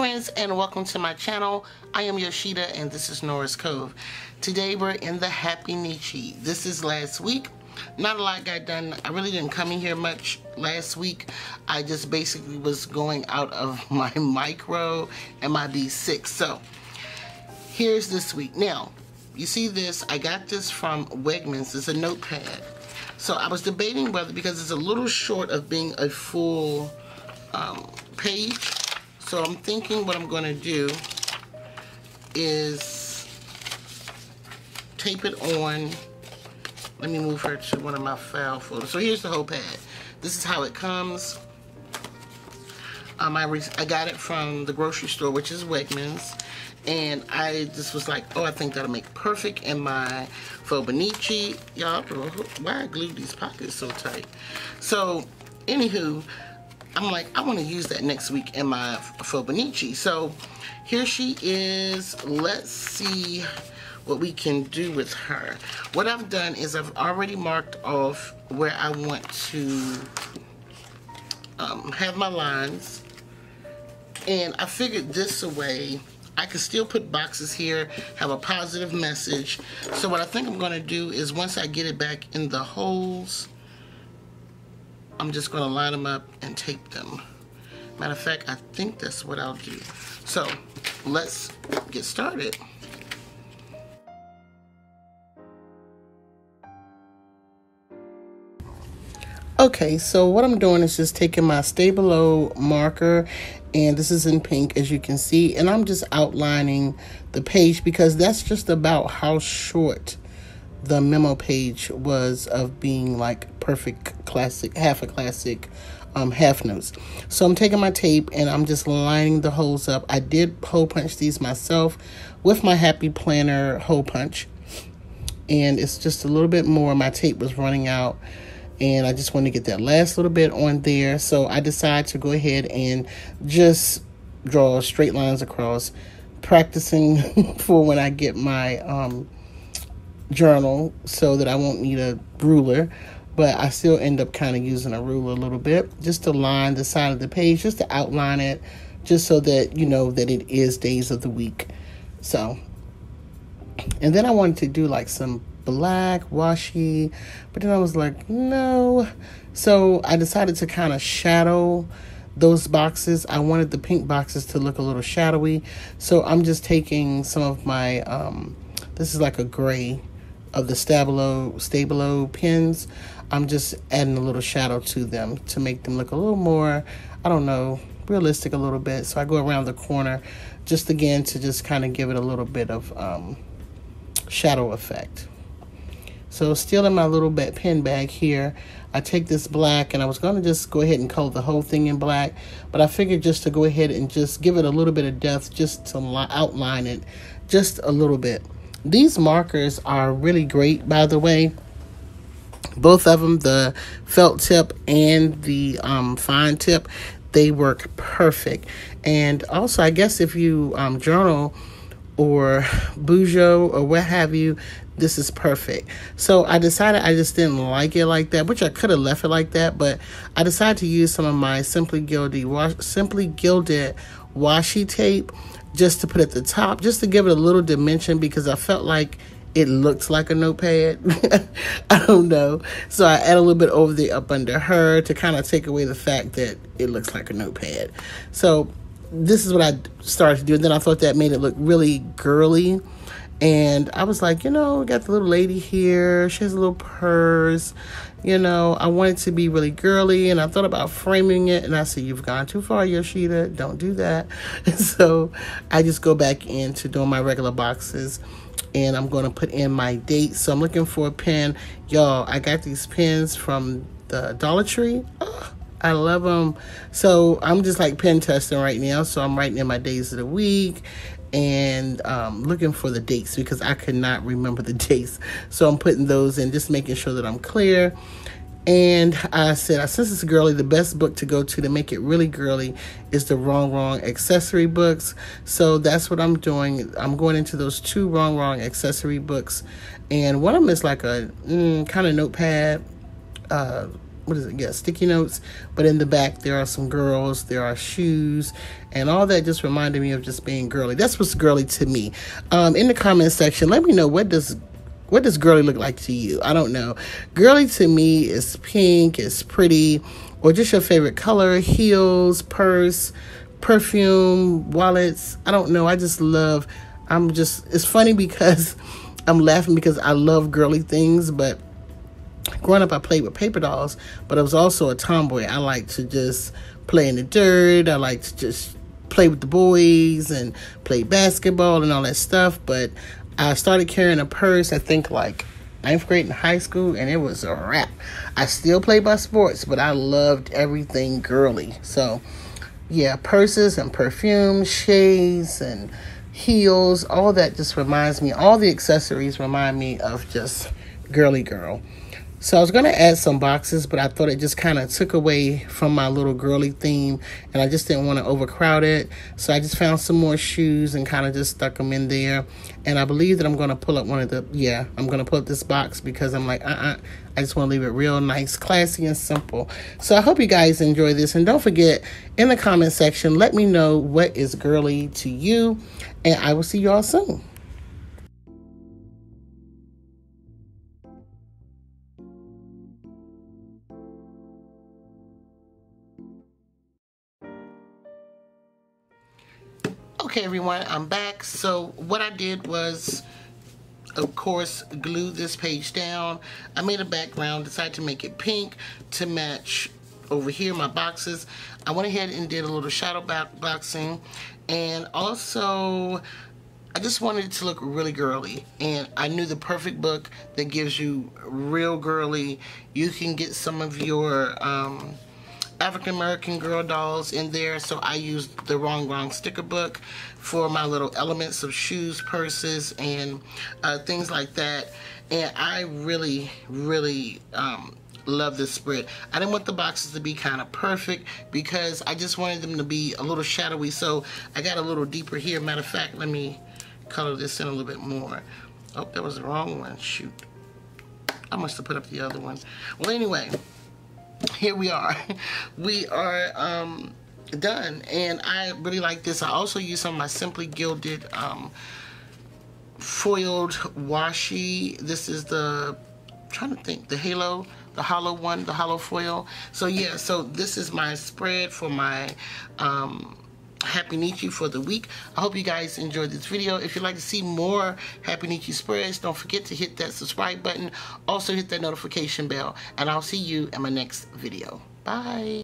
friends and welcome to my channel. I am Yoshida and this is Nora's Cove. Today we're in the Happynichi. This is last week. Not a lot got done. I really didn't come in here much last week. I just basically was going out of my micro and my B6. So here's this week. Now, you see this, I got this from Wegmans. It's a notepad. So I was debating whether, because it's a little short of being a full um, page, so I'm thinking what I'm going to do is tape it on. Let me move her to one of my file folders. So here's the whole pad. This is how it comes. Um, I, I got it from the grocery store, which is Wegmans and I just was like, oh, I think that'll make perfect in my Fauxbonichi. Y'all, why I glued these pockets so tight? So, anywho, I'm like, I want to use that next week in my Fauxbonichi. So, here she is. Let's see what we can do with her. What I've done is I've already marked off where I want to um, have my lines. And I figured this away I can still put boxes here, have a positive message. So what I think I'm going to do is once I get it back in the holes, I'm just going to line them up and tape them. Matter of fact, I think that's what I'll do. So let's get started. Okay, so what I'm doing is just taking my Stabilo marker and this is in pink as you can see and I'm just outlining the page because that's just about how short the memo page was of being like perfect classic half a classic um, half notes so I'm taking my tape and I'm just lining the holes up I did hole punch these myself with my happy planner hole punch and it's just a little bit more my tape was running out and I just want to get that last little bit on there. So I decided to go ahead and just draw straight lines across, practicing for when I get my um, journal so that I won't need a ruler. But I still end up kind of using a ruler a little bit just to line the side of the page, just to outline it, just so that you know that it is days of the week. So, and then I wanted to do like some black, washi. But then I was like, no. So I decided to kind of shadow those boxes. I wanted the pink boxes to look a little shadowy. So I'm just taking some of my, um, this is like a gray of the Stabilo, Stabilo pins. I'm just adding a little shadow to them to make them look a little more, I don't know, realistic a little bit. So I go around the corner just again to just kind of give it a little bit of um, shadow effect. So still in my little bit pen bag here, I take this black and I was going to just go ahead and color the whole thing in black, but I figured just to go ahead and just give it a little bit of depth just to outline it just a little bit. These markers are really great, by the way. Both of them, the felt tip and the um, fine tip, they work perfect. And also, I guess if you um, journal or Bujo or what have you, this is perfect. So I decided I just didn't like it like that, which I could have left it like that, but I decided to use some of my Simply Gilded, wash, Simply Gilded washi tape just to put at the top, just to give it a little dimension because I felt like it looked like a notepad. I don't know. So I add a little bit over the up under her to kind of take away the fact that it looks like a notepad. So this is what I started to do. And then I thought that made it look really girly. And I was like, you know, we got the little lady here. She has a little purse. You know, I want it to be really girly. And I thought about framing it. And I said, you've gone too far, Yoshida. Don't do that. so I just go back into doing my regular boxes. And I'm going to put in my date. So I'm looking for a pen. Y'all, I got these pens from the Dollar Tree. Oh, I love them. So I'm just like pen testing right now. So I'm writing in my days of the week and um, looking for the dates because I could not remember the dates. So I'm putting those in, just making sure that I'm clear. And I said, I since it's girly, the best book to go to to make it really girly is the Rongrong accessory books. So that's what I'm doing. I'm going into those two Rongrong accessory books. And one of them is like a mm, kind of notepad, uh, what is it? Yeah, sticky notes. But in the back, there are some girls, there are shoes, and all that just reminded me of just being girly. That's what's girly to me. Um, in the comment section, let me know what does what does girly look like to you? I don't know. Girly to me is pink, it's pretty, or just your favorite color, heels, purse, perfume, wallets. I don't know. I just love. I'm just. It's funny because I'm laughing because I love girly things, but growing up, I played with paper dolls, but I was also a tomboy. I like to just play in the dirt. I like to just play with the boys and play basketball and all that stuff. But I started carrying a purse, I think like ninth grade in high school, and it was a wrap. I still play by sports, but I loved everything girly. So, yeah, purses and perfume, shades and heels, all that just reminds me, all the accessories remind me of just girly girl. So I was going to add some boxes, but I thought it just kind of took away from my little girly theme, and I just didn't want to overcrowd it. So I just found some more shoes and kind of just stuck them in there. And I believe that I'm going to pull up one of the, yeah, I'm going to pull up this box because I'm like, uh-uh, I just want to leave it real nice, classy, and simple. So I hope you guys enjoy this. And don't forget, in the comment section, let me know what is girly to you, and I will see you all soon. Okay, everyone, I'm back. So what I did was, of course, glue this page down. I made a background, decided to make it pink to match over here my boxes. I went ahead and did a little shadow boxing, and also I just wanted it to look really girly and I knew the perfect book that gives you real girly you can get some of your um, African American girl dolls in there, so I used the Rongrong sticker book for my little elements of shoes, purses, and uh, things like that. And I really, really um, love this spread. I didn't want the boxes to be kind of perfect because I just wanted them to be a little shadowy. So I got a little deeper here. Matter of fact, let me color this in a little bit more. Oh, that was the wrong one. Shoot. I must have put up the other one. Well, anyway here we are. We are um, done. And I really like this. I also use some of my Simply Gilded um, foiled washi. This is the, I'm trying to think, the Halo, the holo one, the holo foil. So yeah, so this is my spread for my um, Happynichi for the week. I hope you guys enjoyed this video. If you'd like to see more Happynichi spreads, don't forget to hit that subscribe button. Also hit that notification bell. And I'll see you in my next video. Bye.